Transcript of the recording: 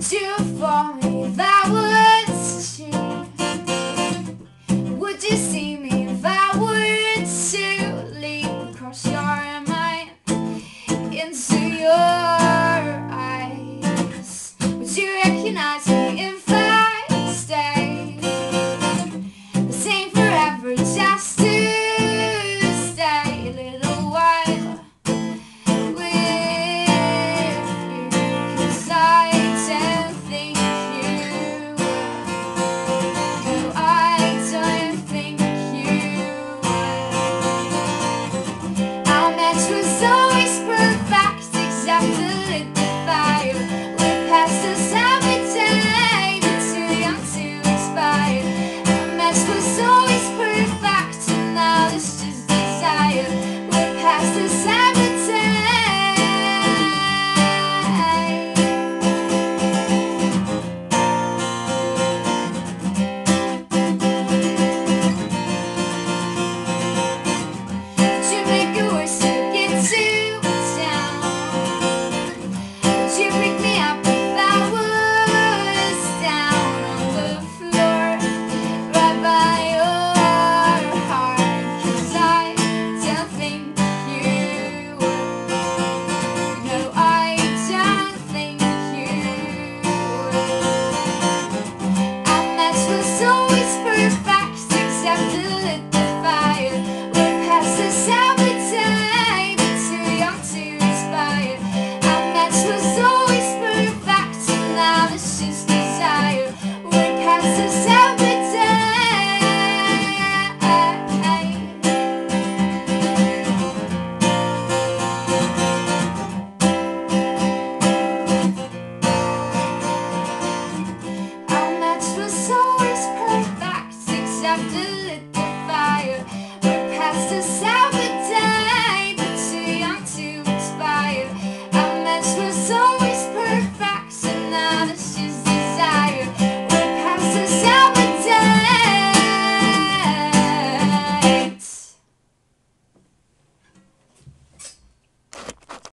you would. Was always perfect, except Our